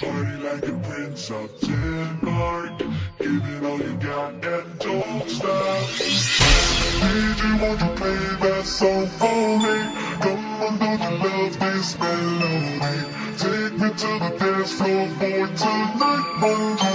Party like a prince of Denmark. Give it all you got and don't stop. DJ, won't you play that song for me? Come on, don't you love this melody? Take me to the dance floor for tonight. One,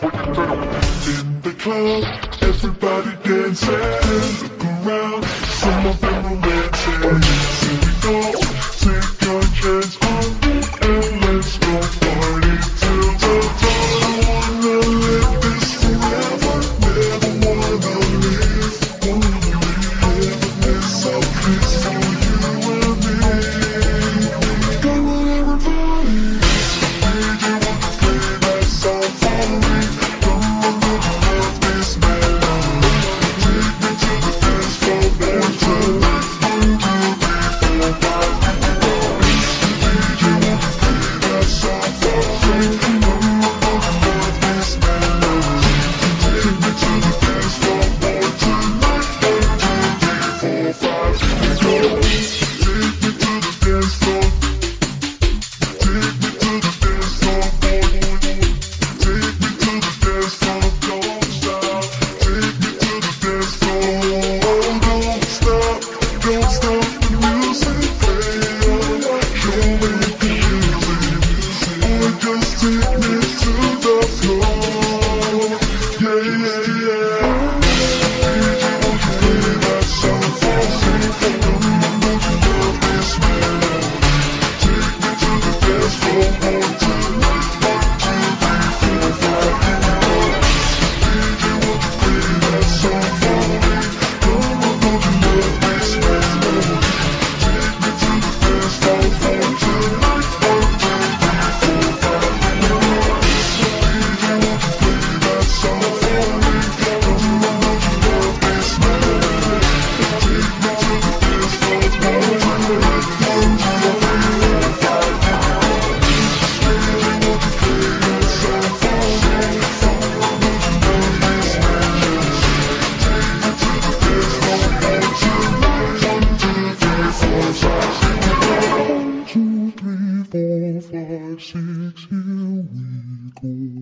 three, four, five. In the club, everybody dancing. Look around, some of them romancing. Thank you. six, here we go.